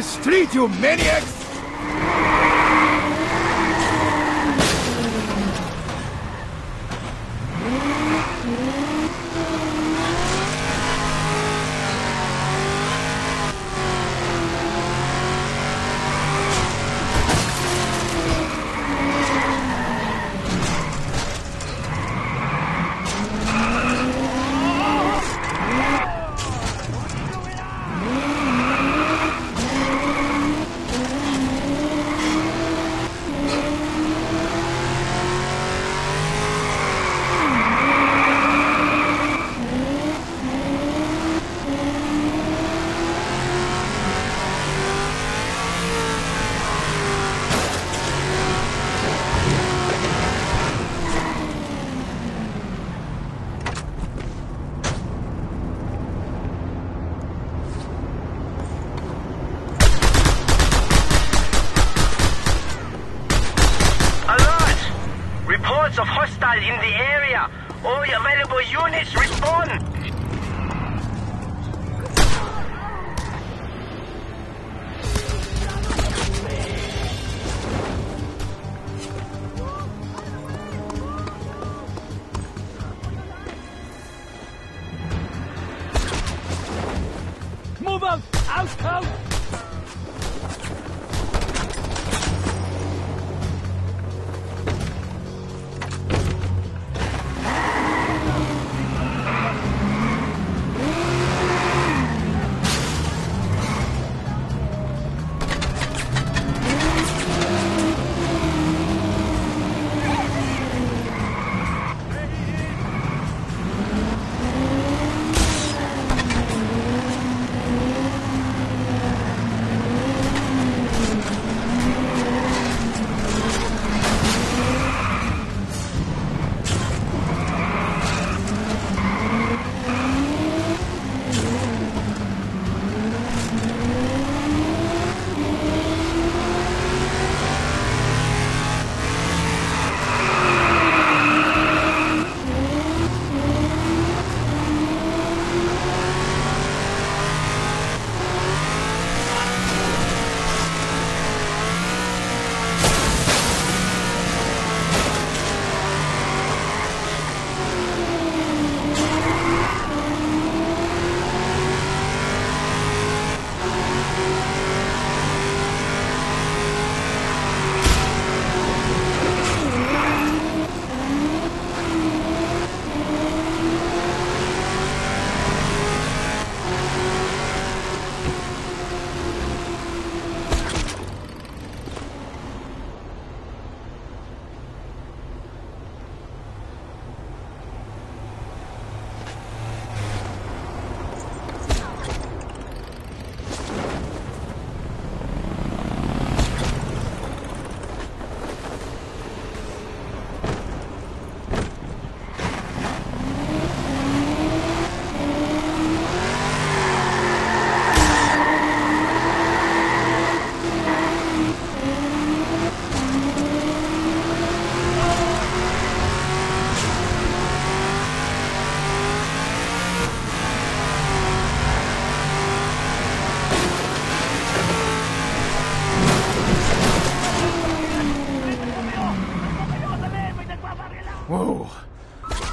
the street, you maniacs! Of hostile in the area. All available units respond. Move out! Out, out!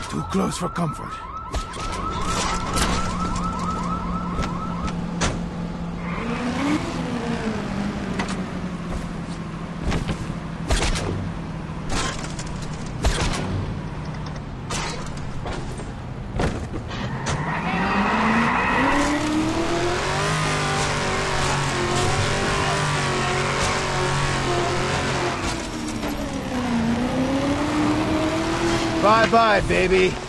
Too close for comfort. Bye-bye, baby.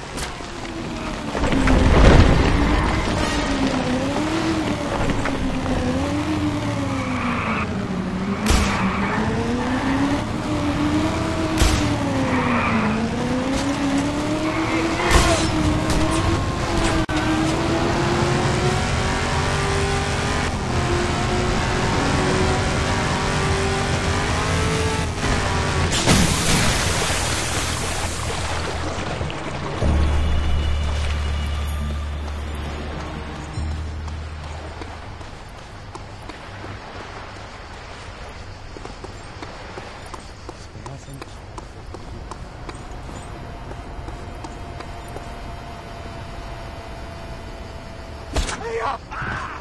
哎呀！啊！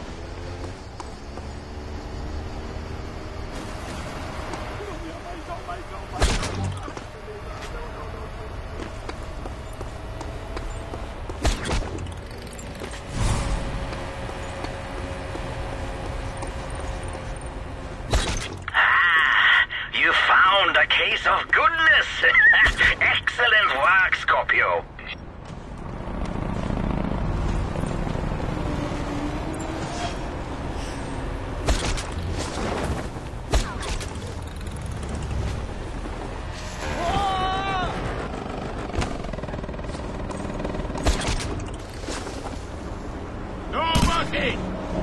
me!